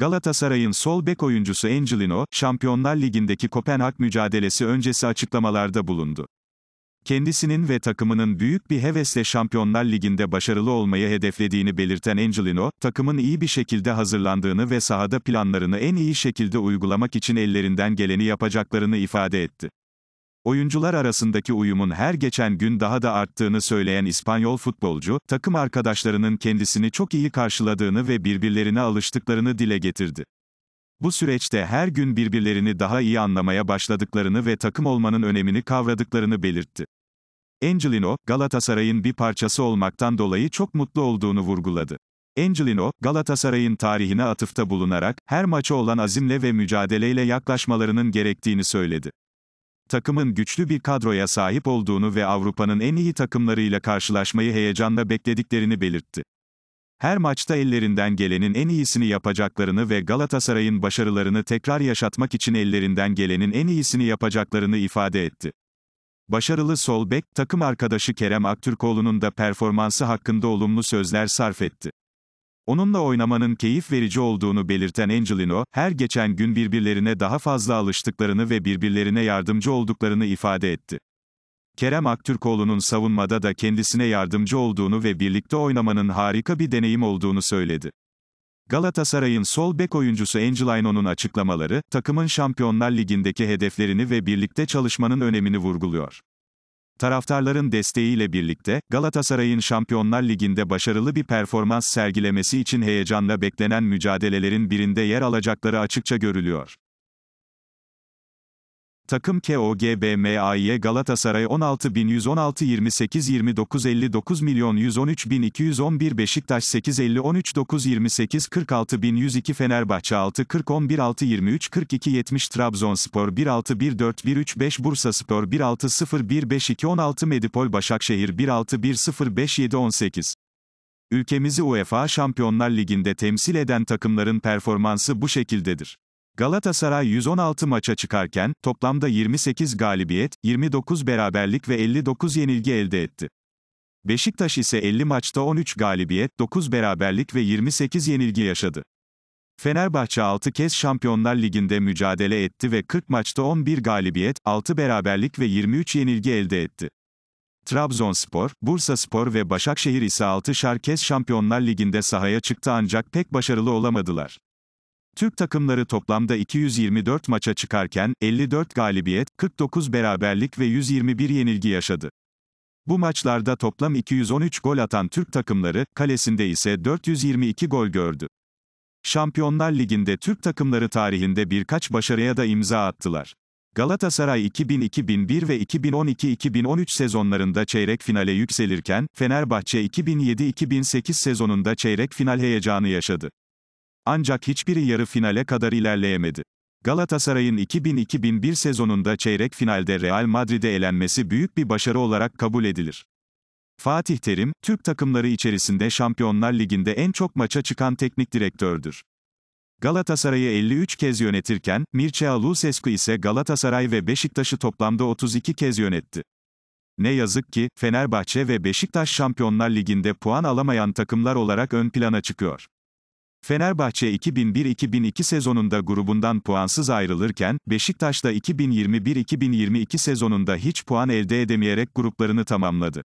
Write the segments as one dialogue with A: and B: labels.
A: Galatasaray'ın sol bek oyuncusu Angelino, Şampiyonlar Ligi'ndeki Kopenhag mücadelesi öncesi açıklamalarda bulundu. Kendisinin ve takımının büyük bir hevesle Şampiyonlar Ligi'nde başarılı olmayı hedeflediğini belirten Angelino, takımın iyi bir şekilde hazırlandığını ve sahada planlarını en iyi şekilde uygulamak için ellerinden geleni yapacaklarını ifade etti. Oyuncular arasındaki uyumun her geçen gün daha da arttığını söyleyen İspanyol futbolcu, takım arkadaşlarının kendisini çok iyi karşıladığını ve birbirlerine alıştıklarını dile getirdi. Bu süreçte her gün birbirlerini daha iyi anlamaya başladıklarını ve takım olmanın önemini kavradıklarını belirtti. Angelino, Galatasaray'ın bir parçası olmaktan dolayı çok mutlu olduğunu vurguladı. Angelino, Galatasaray'ın tarihine atıfta bulunarak, her maça olan azimle ve mücadeleyle yaklaşmalarının gerektiğini söyledi. Takımın güçlü bir kadroya sahip olduğunu ve Avrupa'nın en iyi takımlarıyla karşılaşmayı heyecanla beklediklerini belirtti. Her maçta ellerinden gelenin en iyisini yapacaklarını ve Galatasaray'ın başarılarını tekrar yaşatmak için ellerinden gelenin en iyisini yapacaklarını ifade etti. Başarılı sol bek, takım arkadaşı Kerem Aktürkoğlu'nun da performansı hakkında olumlu sözler sarf etti. Onunla oynamanın keyif verici olduğunu belirten Angelino, her geçen gün birbirlerine daha fazla alıştıklarını ve birbirlerine yardımcı olduklarını ifade etti. Kerem Aktürkoğlu'nun savunmada da kendisine yardımcı olduğunu ve birlikte oynamanın harika bir deneyim olduğunu söyledi. Galatasaray'ın sol bek oyuncusu Angelino'nun açıklamaları, takımın Şampiyonlar Ligi'ndeki hedeflerini ve birlikte çalışmanın önemini vurguluyor. Taraftarların desteğiyle birlikte, Galatasaray'ın Şampiyonlar Ligi'nde başarılı bir performans sergilemesi için heyecanla beklenen mücadelelerin birinde yer alacakları açıkça görülüyor. Takım KOGBMAİ'ye Galatasaray 16.116 28 29 59 milyon 113.211 Beşiktaş 8 50 13 9 28 46 102 Fenerbahçe 6 40 11 6 23 42 70 Trabzonspor 1 6 1 4 1 3 5 Bursaspor 1 6 0 1 5 2 16 Medipol Başakşehir 1 6 1 0 5 7 18 Ülkemizi UEFA Şampiyonlar Ligi'nde temsil eden takımların performansı bu şekildedir. Galatasaray 116 maça çıkarken, toplamda 28 galibiyet, 29 beraberlik ve 59 yenilgi elde etti. Beşiktaş ise 50 maçta 13 galibiyet, 9 beraberlik ve 28 yenilgi yaşadı. Fenerbahçe 6 kez Şampiyonlar Ligi'nde mücadele etti ve 40 maçta 11 galibiyet, 6 beraberlik ve 23 yenilgi elde etti. Trabzonspor, Bursaspor ve Başakşehir ise 6'şar kez Şampiyonlar Ligi'nde sahaya çıktı ancak pek başarılı olamadılar. Türk takımları toplamda 224 maça çıkarken, 54 galibiyet, 49 beraberlik ve 121 yenilgi yaşadı. Bu maçlarda toplam 213 gol atan Türk takımları, kalesinde ise 422 gol gördü. Şampiyonlar Ligi'nde Türk takımları tarihinde birkaç başarıya da imza attılar. Galatasaray 2000-2001 ve 2012-2013 sezonlarında çeyrek finale yükselirken, Fenerbahçe 2007-2008 sezonunda çeyrek final heyecanı yaşadı. Ancak hiçbiri yarı finale kadar ilerleyemedi. Galatasaray'ın 2000-2001 sezonunda çeyrek finalde Real Madrid'e elenmesi büyük bir başarı olarak kabul edilir. Fatih Terim, Türk takımları içerisinde Şampiyonlar Ligi'nde en çok maça çıkan teknik direktördür. Galatasaray'ı 53 kez yönetirken, Mircea Lucescu ise Galatasaray ve Beşiktaş'ı toplamda 32 kez yönetti. Ne yazık ki, Fenerbahçe ve Beşiktaş Şampiyonlar Ligi'nde puan alamayan takımlar olarak ön plana çıkıyor. Fenerbahçe 2001-2002 sezonunda grubundan puansız ayrılırken, Beşiktaş da 2021-2022 sezonunda hiç puan elde edemeyerek gruplarını tamamladı.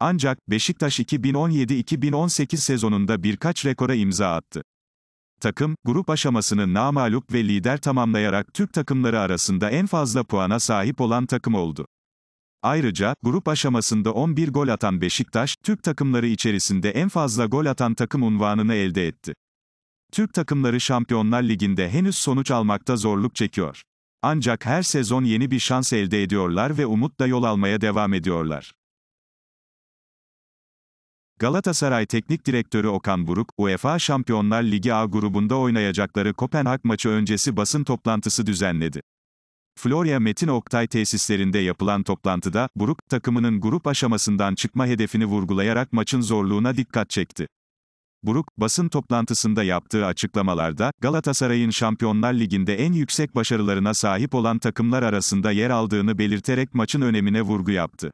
A: Ancak, Beşiktaş 2017-2018 sezonunda birkaç rekora imza attı. Takım, grup aşamasını namalup ve lider tamamlayarak Türk takımları arasında en fazla puana sahip olan takım oldu. Ayrıca, grup aşamasında 11 gol atan Beşiktaş, Türk takımları içerisinde en fazla gol atan takım unvanını elde etti. Türk takımları Şampiyonlar Ligi'nde henüz sonuç almakta zorluk çekiyor. Ancak her sezon yeni bir şans elde ediyorlar ve umutla yol almaya devam ediyorlar. Galatasaray Teknik Direktörü Okan Buruk, UEFA Şampiyonlar Ligi A grubunda oynayacakları Kopenhag maçı öncesi basın toplantısı düzenledi. Florya Metin Oktay tesislerinde yapılan toplantıda, Buruk, takımının grup aşamasından çıkma hedefini vurgulayarak maçın zorluğuna dikkat çekti. Buruk, basın toplantısında yaptığı açıklamalarda, Galatasaray'ın Şampiyonlar Ligi'nde en yüksek başarılarına sahip olan takımlar arasında yer aldığını belirterek maçın önemine vurgu yaptı.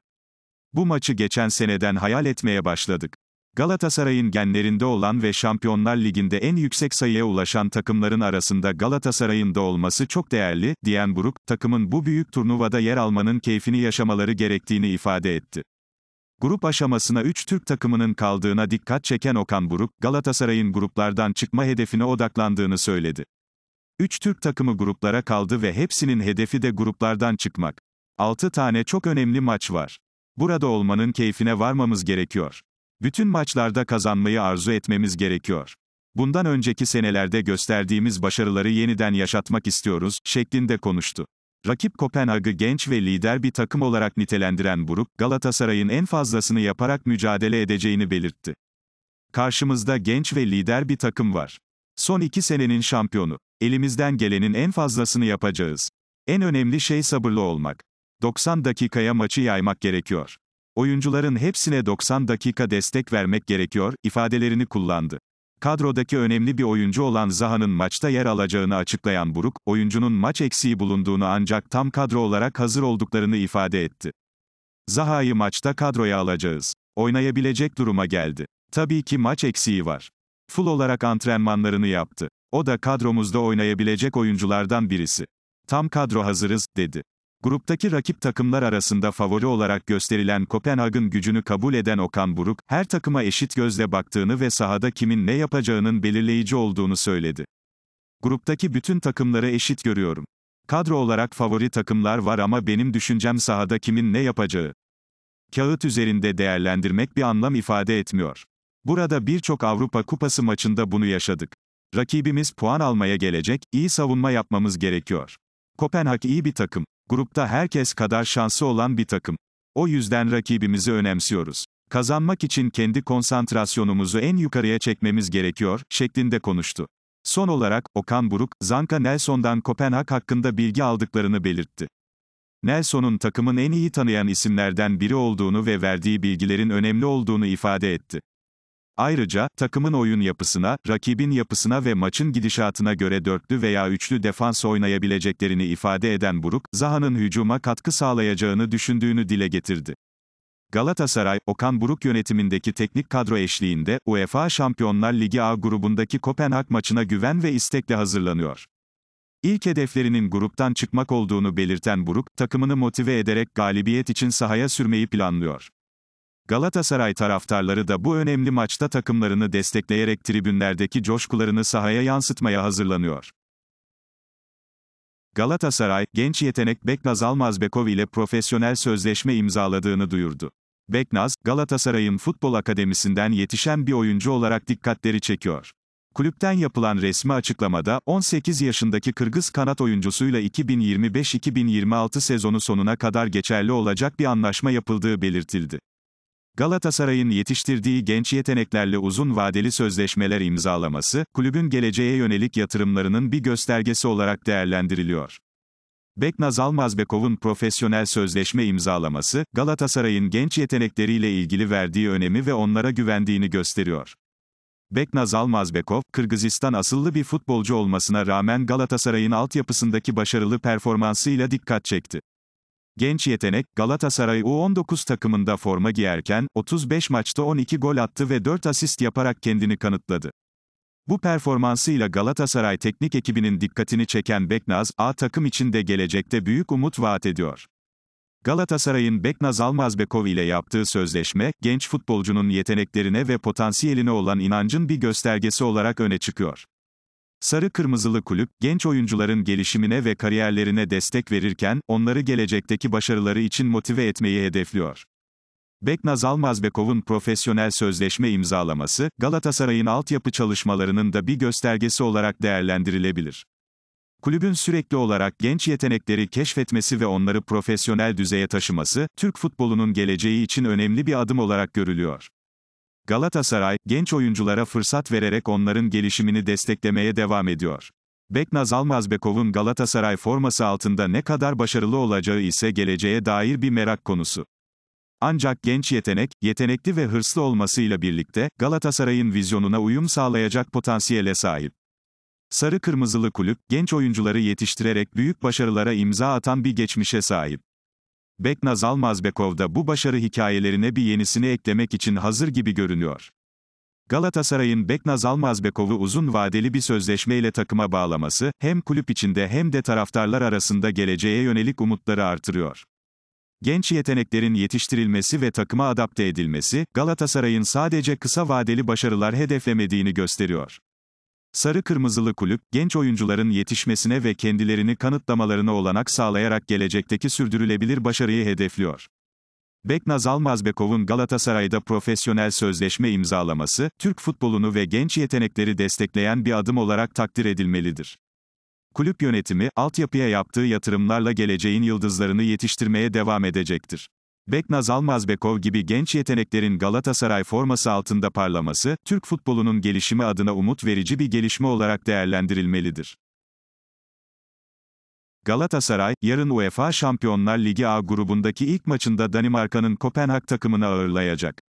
A: Bu maçı geçen seneden hayal etmeye başladık. Galatasaray'ın genlerinde olan ve Şampiyonlar Ligi'nde en yüksek sayıya ulaşan takımların arasında Galatasaray'ın da olması çok değerli, diyen Buruk, takımın bu büyük turnuvada yer almanın keyfini yaşamaları gerektiğini ifade etti. Grup aşamasına 3 Türk takımının kaldığına dikkat çeken Okan Buruk, Galatasaray'ın gruplardan çıkma hedefine odaklandığını söyledi. 3 Türk takımı gruplara kaldı ve hepsinin hedefi de gruplardan çıkmak. 6 tane çok önemli maç var. Burada olmanın keyfine varmamız gerekiyor. Bütün maçlarda kazanmayı arzu etmemiz gerekiyor. Bundan önceki senelerde gösterdiğimiz başarıları yeniden yaşatmak istiyoruz, şeklinde konuştu. Rakip Kopenhag'ı genç ve lider bir takım olarak nitelendiren Buruk, Galatasaray'ın en fazlasını yaparak mücadele edeceğini belirtti. Karşımızda genç ve lider bir takım var. Son iki senenin şampiyonu. Elimizden gelenin en fazlasını yapacağız. En önemli şey sabırlı olmak. 90 dakikaya maçı yaymak gerekiyor. Oyuncuların hepsine 90 dakika destek vermek gerekiyor, ifadelerini kullandı. Kadrodaki önemli bir oyuncu olan Zaha'nın maçta yer alacağını açıklayan Buruk, oyuncunun maç eksiği bulunduğunu ancak tam kadro olarak hazır olduklarını ifade etti. Zaha'yı maçta kadroya alacağız. Oynayabilecek duruma geldi. Tabii ki maç eksiği var. Full olarak antrenmanlarını yaptı. O da kadromuzda oynayabilecek oyunculardan birisi. Tam kadro hazırız, dedi. Gruptaki rakip takımlar arasında favori olarak gösterilen Kopenhag'ın gücünü kabul eden Okan Buruk, her takıma eşit gözle baktığını ve sahada kimin ne yapacağının belirleyici olduğunu söyledi. Gruptaki bütün takımları eşit görüyorum. Kadro olarak favori takımlar var ama benim düşüncem sahada kimin ne yapacağı. Kağıt üzerinde değerlendirmek bir anlam ifade etmiyor. Burada birçok Avrupa Kupası maçında bunu yaşadık. Rakibimiz puan almaya gelecek, iyi savunma yapmamız gerekiyor. Kopenhag iyi bir takım. Grupta herkes kadar şansı olan bir takım. O yüzden rakibimizi önemsiyoruz. Kazanmak için kendi konsantrasyonumuzu en yukarıya çekmemiz gerekiyor, şeklinde konuştu. Son olarak, Okan Buruk, Zanka Nelson'dan Kopenhag hakkında bilgi aldıklarını belirtti. Nelson'un takımın en iyi tanıyan isimlerden biri olduğunu ve verdiği bilgilerin önemli olduğunu ifade etti. Ayrıca, takımın oyun yapısına, rakibin yapısına ve maçın gidişatına göre dörtlü veya üçlü defans oynayabileceklerini ifade eden Buruk, Zaha'nın hücuma katkı sağlayacağını düşündüğünü dile getirdi. Galatasaray, Okan Buruk yönetimindeki teknik kadro eşliğinde, UEFA Şampiyonlar Ligi A grubundaki Kopenhag maçına güven ve istekle hazırlanıyor. İlk hedeflerinin gruptan çıkmak olduğunu belirten Buruk, takımını motive ederek galibiyet için sahaya sürmeyi planlıyor. Galatasaray taraftarları da bu önemli maçta takımlarını destekleyerek tribünlerdeki coşkularını sahaya yansıtmaya hazırlanıyor. Galatasaray, genç yetenek Beknaz Almazbekov ile profesyonel sözleşme imzaladığını duyurdu. Beknaz, Galatasaray'ın futbol akademisinden yetişen bir oyuncu olarak dikkatleri çekiyor. Kulüpten yapılan resmi açıklamada, 18 yaşındaki Kırgız kanat oyuncusuyla 2025-2026 sezonu sonuna kadar geçerli olacak bir anlaşma yapıldığı belirtildi. Galatasaray'ın yetiştirdiği genç yeteneklerle uzun vadeli sözleşmeler imzalaması, kulübün geleceğe yönelik yatırımlarının bir göstergesi olarak değerlendiriliyor. Beknaz Almazbekov'un profesyonel sözleşme imzalaması, Galatasaray'ın genç yetenekleriyle ilgili verdiği önemi ve onlara güvendiğini gösteriyor. Beknaz Almazbekov, Kırgızistan asıllı bir futbolcu olmasına rağmen Galatasaray'ın altyapısındaki başarılı performansıyla dikkat çekti. Genç yetenek, Galatasaray U19 takımında forma giyerken, 35 maçta 12 gol attı ve 4 asist yaparak kendini kanıtladı. Bu performansıyla Galatasaray teknik ekibinin dikkatini çeken Beknaz, A takım için de gelecekte büyük umut vaat ediyor. Galatasaray'ın Beknaz Almazbekov ile yaptığı sözleşme, genç futbolcunun yeteneklerine ve potansiyeline olan inancın bir göstergesi olarak öne çıkıyor. Sarı Kırmızılı Kulüp, genç oyuncuların gelişimine ve kariyerlerine destek verirken, onları gelecekteki başarıları için motive etmeyi hedefliyor. Beknaz Almazbekov'un profesyonel sözleşme imzalaması, Galatasaray'ın altyapı çalışmalarının da bir göstergesi olarak değerlendirilebilir. Kulübün sürekli olarak genç yetenekleri keşfetmesi ve onları profesyonel düzeye taşıması, Türk futbolunun geleceği için önemli bir adım olarak görülüyor. Galatasaray, genç oyunculara fırsat vererek onların gelişimini desteklemeye devam ediyor. Beknaz Almazbekov'un Galatasaray forması altında ne kadar başarılı olacağı ise geleceğe dair bir merak konusu. Ancak genç yetenek, yetenekli ve hırslı olmasıyla birlikte, Galatasaray'ın vizyonuna uyum sağlayacak potansiyele sahip. Sarı Kırmızılı Kulüp, genç oyuncuları yetiştirerek büyük başarılara imza atan bir geçmişe sahip. Beknaz Almazbekov da bu başarı hikayelerine bir yenisini eklemek için hazır gibi görünüyor. Galatasaray'ın Beknaz Almazbekov'u uzun vadeli bir sözleşmeyle takıma bağlaması, hem kulüp içinde hem de taraftarlar arasında geleceğe yönelik umutları artırıyor. Genç yeteneklerin yetiştirilmesi ve takıma adapte edilmesi, Galatasaray'ın sadece kısa vadeli başarılar hedeflemediğini gösteriyor. Sarı Kırmızılı kulüp, genç oyuncuların yetişmesine ve kendilerini kanıtlamalarına olanak sağlayarak gelecekteki sürdürülebilir başarıyı hedefliyor. Beknaz Almazbekov'un Galatasaray'da profesyonel sözleşme imzalaması, Türk futbolunu ve genç yetenekleri destekleyen bir adım olarak takdir edilmelidir. Kulüp yönetimi, altyapıya yaptığı yatırımlarla geleceğin yıldızlarını yetiştirmeye devam edecektir. Beknaz Almazbekov gibi genç yeteneklerin Galatasaray forması altında parlaması, Türk futbolunun gelişimi adına umut verici bir gelişme olarak değerlendirilmelidir. Galatasaray, yarın UEFA Şampiyonlar Ligi A grubundaki ilk maçında Danimarka'nın Kopenhag takımını ağırlayacak.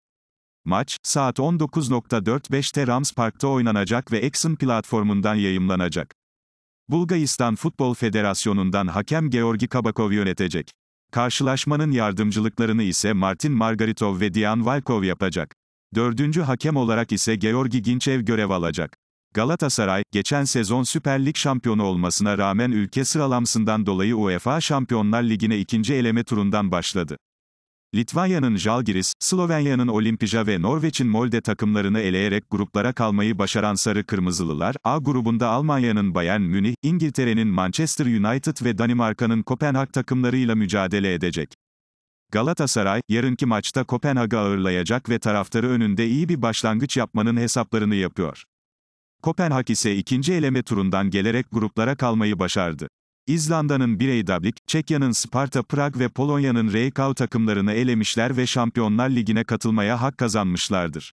A: Maç, saat 19.45'te Rams Park'ta oynanacak ve Exxon platformundan yayımlanacak. Bulgaristan Futbol Federasyonu'ndan hakem Georgi Kabakov yönetecek. Karşılaşmanın yardımcılıklarını ise Martin Margaritov ve Dian Valkov yapacak. Dördüncü hakem olarak ise Georgi Ginçev görev alacak. Galatasaray, geçen sezon Süper Lig şampiyonu olmasına rağmen ülke sıralamasından dolayı UEFA Şampiyonlar Ligi'ne ikinci eleme turundan başladı. Litvanya'nın Žalgiris, Slovenya'nın Olimpija ve Norveç'in Molde takımlarını eleyerek gruplara kalmayı başaran Sarı Kırmızılılar, A grubunda Almanya'nın Bayern Münih, İngiltere'nin Manchester United ve Danimarka'nın Kopenhag takımlarıyla mücadele edecek. Galatasaray, yarınki maçta Kopenhag'ı ağırlayacak ve taraftarı önünde iyi bir başlangıç yapmanın hesaplarını yapıyor. Kopenhag ise ikinci eleme turundan gelerek gruplara kalmayı başardı. İzlanda'nın Breiðablik, Çekya'nın Sparta Prag ve Polonya'nın Reykjavik takımlarını elemişler ve Şampiyonlar Ligi'ne katılmaya hak kazanmışlardır.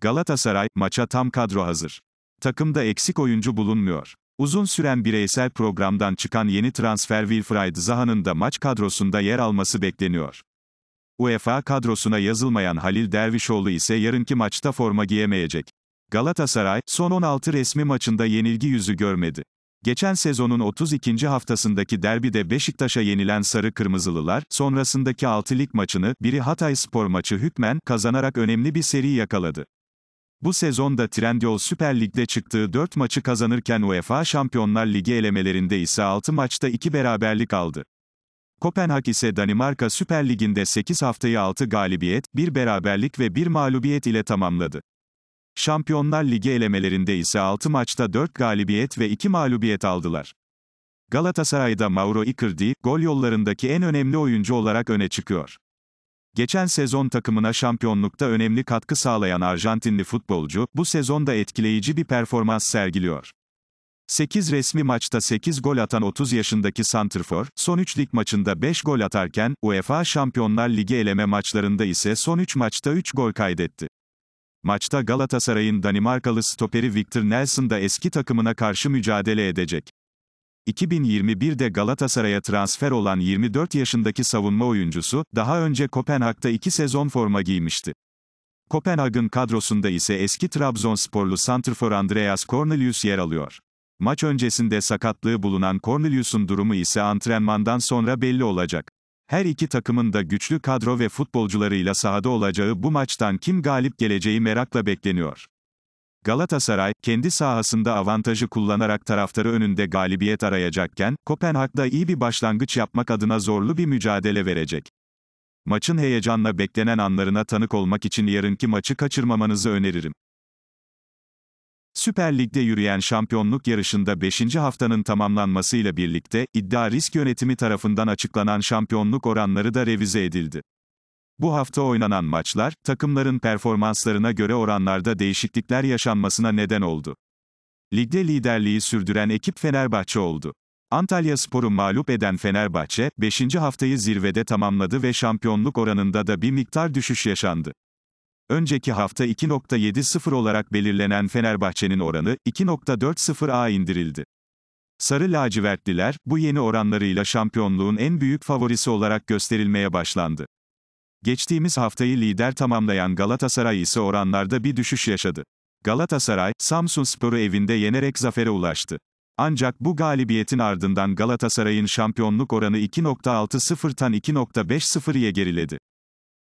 A: Galatasaray, maça tam kadro hazır. Takımda eksik oyuncu bulunmuyor. Uzun süren bireysel programdan çıkan yeni transfer Wilfried Zaha'nın da maç kadrosunda yer alması bekleniyor. UEFA kadrosuna yazılmayan Halil Dervişoğlu ise yarınki maçta forma giyemeyecek. Galatasaray, son 16 resmi maçında yenilgi yüzü görmedi. Geçen sezonun 32. haftasındaki derbide Beşiktaş'a yenilen Sarı Kırmızılılar, sonrasındaki 6 lig maçını, biri Hatay Spor maçı hükmen, kazanarak önemli bir seri yakaladı. Bu sezonda Trendyol Süper Lig'de çıktığı 4 maçı kazanırken UEFA Şampiyonlar Ligi elemelerinde ise 6 maçta 2 beraberlik aldı. Kopenhag ise Danimarka Süper Ligi'nde 8 haftayı 6 galibiyet, 1 beraberlik ve 1 mağlubiyet ile tamamladı. Şampiyonlar Ligi elemelerinde ise 6 maçta 4 galibiyet ve 2 mağlubiyet aldılar. Galatasaray'da Mauro Icardi, gol yollarındaki en önemli oyuncu olarak öne çıkıyor. Geçen sezon takımına şampiyonlukta önemli katkı sağlayan Arjantinli futbolcu, bu sezonda etkileyici bir performans sergiliyor. 8 resmi maçta 8 gol atan 30 yaşındaki Santrfor, son 3 lig maçında 5 gol atarken, UEFA Şampiyonlar Ligi eleme maçlarında ise son 3 maçta 3 gol kaydetti. Maçta Galatasaray'ın Danimarkalı stoperi Victor Nelson da eski takımına karşı mücadele edecek. 2021'de Galatasaray'a transfer olan 24 yaşındaki savunma oyuncusu, daha önce Kopenhag'da 2 sezon forma giymişti. Kopenhag'ın kadrosunda ise eski Trabzonsporlu santrfor Andreas Cornelius yer alıyor. Maç öncesinde sakatlığı bulunan Cornelius'un durumu ise antrenmandan sonra belli olacak. Her iki takımın da güçlü kadro ve futbolcularıyla sahada olacağı bu maçtan kim galip geleceği merakla bekleniyor. Galatasaray, kendi sahasında avantajı kullanarak taraftarı önünde galibiyet arayacakken, Kopenhag'da iyi bir başlangıç yapmak adına zorlu bir mücadele verecek. Maçın heyecanla beklenen anlarına tanık olmak için yarınki maçı kaçırmamanızı öneririm. Süper Lig'de yürüyen şampiyonluk yarışında 5. haftanın tamamlanmasıyla birlikte, iddia risk yönetimi tarafından açıklanan şampiyonluk oranları da revize edildi. Bu hafta oynanan maçlar, takımların performanslarına göre oranlarda değişiklikler yaşanmasına neden oldu. Ligde liderliği sürdüren ekip Fenerbahçe oldu. Antalya Spor'u mağlup eden Fenerbahçe, 5. haftayı zirvede tamamladı ve şampiyonluk oranında da bir miktar düşüş yaşandı. Önceki hafta 2.70 olarak belirlenen Fenerbahçe'nin oranı 2.40'a indirildi. Sarı lacivertliler, bu yeni oranlarıyla şampiyonluğun en büyük favorisi olarak gösterilmeye başlandı. Geçtiğimiz haftayı lider tamamlayan Galatasaray ise oranlarda bir düşüş yaşadı. Galatasaray, Samsun Sporu evinde yenerek zafere ulaştı. Ancak bu galibiyetin ardından Galatasaray'ın şampiyonluk oranı 2.60'tan 2.50'ye geriledi.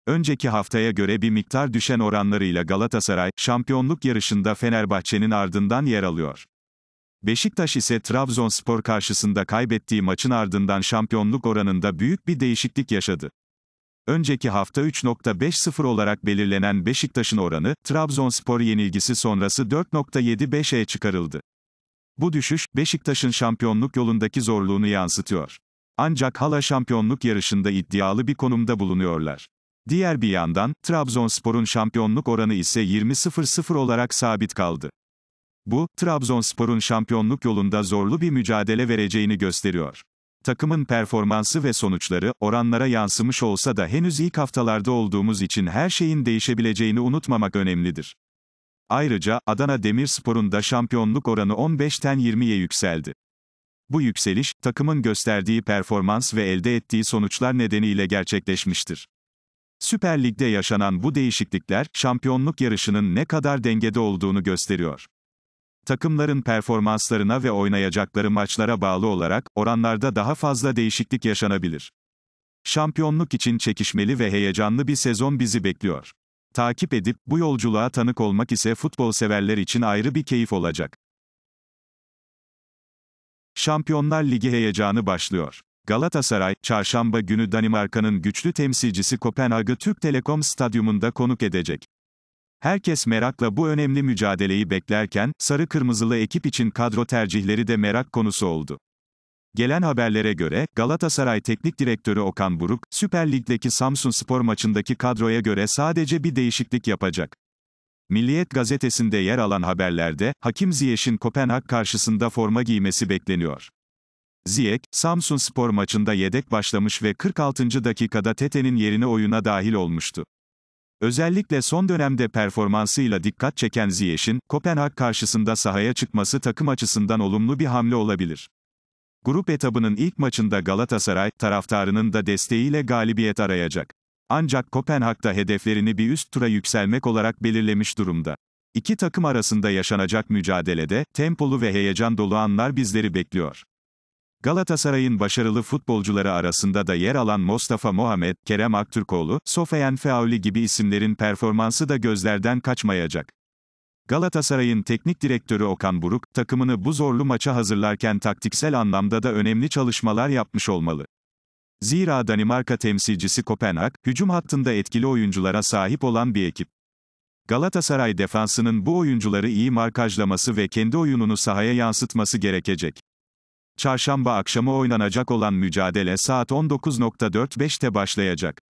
A: Önceki haftaya göre bir miktar düşen oranlarıyla Galatasaray, şampiyonluk yarışında Fenerbahçe'nin ardından yer alıyor. Beşiktaş ise Trabzonspor karşısında kaybettiği maçın ardından şampiyonluk oranında büyük bir değişiklik yaşadı. Önceki hafta 3.50 olarak belirlenen Beşiktaş'ın oranı, Trabzonspor yenilgisi sonrası 4.75'e çıkarıldı. Bu düşüş, Beşiktaş'ın şampiyonluk yolundaki zorluğunu yansıtıyor. Ancak hala şampiyonluk yarışında iddialı bir konumda bulunuyorlar. Diğer bir yandan, Trabzonspor'un şampiyonluk oranı ise 20.00 olarak sabit kaldı. Bu, Trabzonspor'un şampiyonluk yolunda zorlu bir mücadele vereceğini gösteriyor. Takımın performansı ve sonuçları, oranlara yansımış olsa da henüz ilk haftalarda olduğumuz için her şeyin değişebileceğini unutmamak önemlidir. Ayrıca, Adana Demirspor'un da şampiyonluk oranı 15'ten 20'ye yükseldi. Bu yükseliş, takımın gösterdiği performans ve elde ettiği sonuçlar nedeniyle gerçekleşmiştir. Süper Lig'de yaşanan bu değişiklikler, şampiyonluk yarışının ne kadar dengede olduğunu gösteriyor. Takımların performanslarına ve oynayacakları maçlara bağlı olarak, oranlarda daha fazla değişiklik yaşanabilir. Şampiyonluk için çekişmeli ve heyecanlı bir sezon bizi bekliyor. Takip edip, bu yolculuğa tanık olmak ise futbol severler için ayrı bir keyif olacak. Şampiyonlar Ligi heyecanı başlıyor. Galatasaray, çarşamba günü Danimarka'nın güçlü temsilcisi Kopenhag'ı Türk Telekom Stadyumunda konuk edecek. Herkes merakla bu önemli mücadeleyi beklerken, sarı kırmızılı ekip için kadro tercihleri de merak konusu oldu. Gelen haberlere göre, Galatasaray Teknik Direktörü Okan Buruk, Süper Lig'deki Samsun Spor maçındaki kadroya göre sadece bir değişiklik yapacak. Milliyet gazetesinde yer alan haberlerde, Hakim Ziyech'in Kopenhag karşısında forma giymesi bekleniyor. Ziyech, Samsun Spor maçında yedek başlamış ve 46. dakikada Tete'nin yerine oyuna dahil olmuştu. Özellikle son dönemde performansıyla dikkat çeken Ziyech'in, Kopenhag karşısında sahaya çıkması takım açısından olumlu bir hamle olabilir. Grup etabının ilk maçında Galatasaray, taraftarının da desteğiyle galibiyet arayacak. Ancak Kopenhag'da hedeflerini bir üst tura yükselmek olarak belirlemiş durumda. İki takım arasında yaşanacak mücadelede, tempolu ve heyecan dolu anlar bizleri bekliyor. Galatasaray'ın başarılı futbolcuları arasında da yer alan Mustafa Muhammed, Kerem Aktürkoğlu, Sofian Feauli gibi isimlerin performansı da gözlerden kaçmayacak. Galatasaray'ın teknik direktörü Okan Buruk, takımını bu zorlu maça hazırlarken taktiksel anlamda da önemli çalışmalar yapmış olmalı. Zira Danimarka temsilcisi Kopenhag, hücum hattında etkili oyunculara sahip olan bir ekip. Galatasaray defansının bu oyuncuları iyi markajlaması ve kendi oyununu sahaya yansıtması gerekecek. Çarşamba akşamı oynanacak olan mücadele saat 19.45'te başlayacak.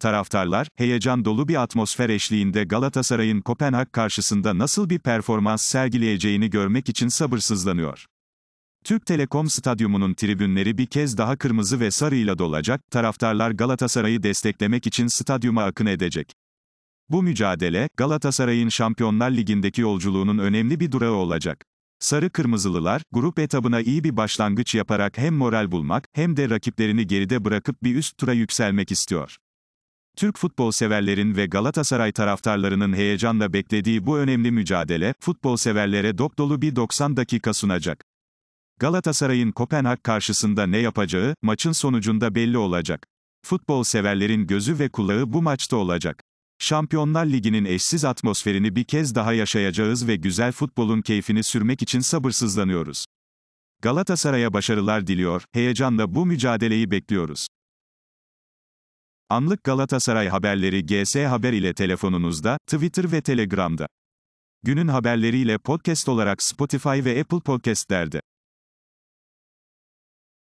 A: Taraftarlar, heyecan dolu bir atmosfer eşliğinde Galatasaray'ın Kopenhag karşısında nasıl bir performans sergileyeceğini görmek için sabırsızlanıyor. Türk Telekom Stadyumu'nun tribünleri bir kez daha kırmızı ve sarıyla dolacak, taraftarlar Galatasaray'ı desteklemek için stadyuma akın edecek. Bu mücadele, Galatasaray'ın Şampiyonlar Ligi'ndeki yolculuğunun önemli bir durağı olacak. Sarı Kırmızılılar, grup etabına iyi bir başlangıç yaparak hem moral bulmak, hem de rakiplerini geride bırakıp bir üst tura yükselmek istiyor. Türk futbol severlerin ve Galatasaray taraftarlarının heyecanla beklediği bu önemli mücadele, futbol severlere dop dolu bir 90 dakika sunacak. Galatasaray'ın Kopenhag karşısında ne yapacağı, maçın sonucunda belli olacak. Futbol severlerin gözü ve kulağı bu maçta olacak. Şampiyonlar Ligi'nin eşsiz atmosferini bir kez daha yaşayacağız ve güzel futbolun keyfini sürmek için sabırsızlanıyoruz. Galatasaray'a başarılar diliyor, heyecanla bu mücadeleyi bekliyoruz. Anlık Galatasaray haberleri GS Haber ile telefonunuzda, Twitter ve Telegram'da. Günün haberleriyle podcast olarak Spotify ve Apple Podcast'lerde.